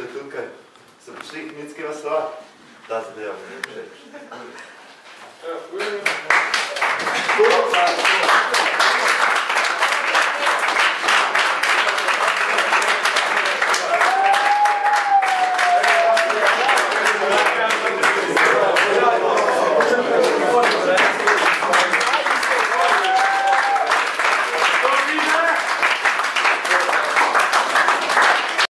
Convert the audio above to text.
še tukaj, so prišli kmetskega slova, ta zadeva mi je všeč.